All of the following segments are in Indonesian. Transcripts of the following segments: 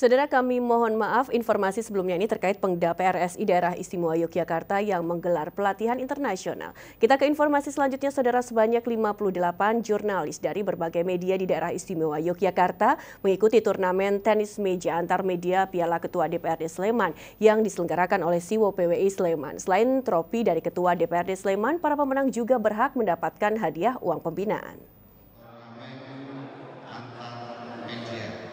Saudara kami mohon maaf informasi sebelumnya ini terkait Pengda PRSI Daerah Istimewa Yogyakarta yang menggelar pelatihan internasional. Kita ke informasi selanjutnya Saudara sebanyak 58 jurnalis dari berbagai media di Daerah Istimewa Yogyakarta mengikuti turnamen tenis meja antar media Piala Ketua DPRD Sleman yang diselenggarakan oleh Siwo PWI Sleman. Selain trofi dari Ketua DPRD Sleman, para pemenang juga berhak mendapatkan hadiah uang pembinaan.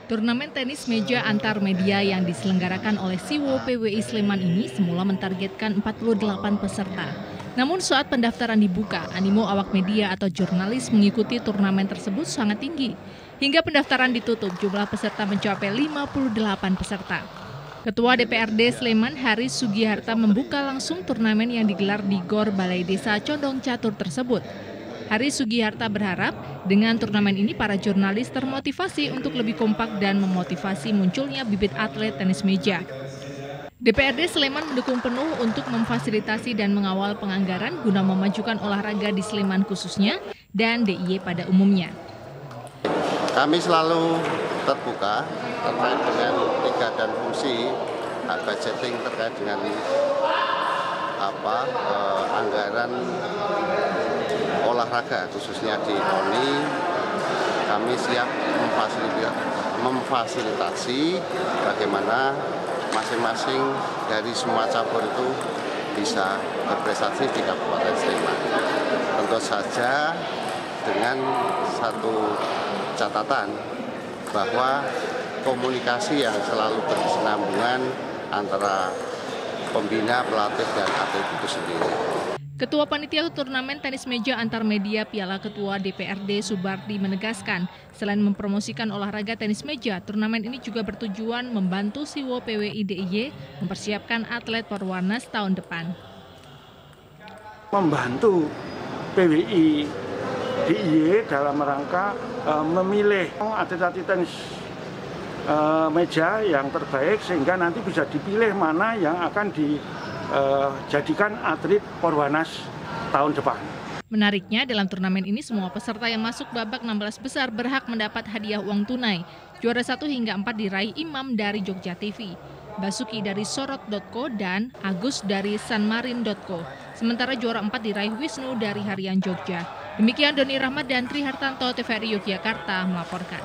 Turnamen tenis meja antar media yang diselenggarakan oleh Siwo PWI Sleman ini semula mentargetkan 48 peserta. Namun saat pendaftaran dibuka, animo awak media atau jurnalis mengikuti turnamen tersebut sangat tinggi. Hingga pendaftaran ditutup, jumlah peserta mencapai 58 peserta. Ketua DPRD Sleman Haris Sugiharta membuka langsung turnamen yang digelar di Gor Balai Desa Condong Catur tersebut. Hari Sugiharta berharap dengan turnamen ini para jurnalis termotivasi untuk lebih kompak dan memotivasi munculnya bibit atlet tenis meja. DPRD Sleman mendukung penuh untuk memfasilitasi dan mengawal penganggaran guna memajukan olahraga di Sleman khususnya dan DIY pada umumnya. Kami selalu terbuka terkait dengan tiga dan fungsi budgeting terkait dengan apa eh, anggaran olahraga khususnya di KONI kami siap memfasilitasi bagaimana masing-masing dari semua cabur itu bisa berprestasi di Kabupaten Sleman. Tentu saja dengan satu catatan bahwa komunikasi yang selalu berkesinambungan antara pembina, pelatih, dan atlet itu sendiri. Ketua Panitia Turnamen Tenis Meja Antar Media Piala Ketua DPRD Subardi menegaskan, selain mempromosikan olahraga tenis meja, turnamen ini juga bertujuan membantu Siwo PWI DIY mempersiapkan atlet Perwarnas tahun depan. Membantu PWI DIY dalam rangka uh, memilih atlet-atlet tenis uh, meja yang terbaik sehingga nanti bisa dipilih mana yang akan di uh, jadikan atlet Porwanas tahun depan. Menariknya, dalam turnamen ini semua peserta yang masuk babak 16 besar berhak mendapat hadiah uang tunai. Juara 1 hingga 4 diraih Imam dari Jogja TV, Basuki dari Sorot.co, dan Agus dari Sanmarin.co. Sementara juara 4 diraih Wisnu dari Harian Jogja. Demikian Doni Rahmat dan Tri Hartanto TVRI Yogyakarta melaporkan.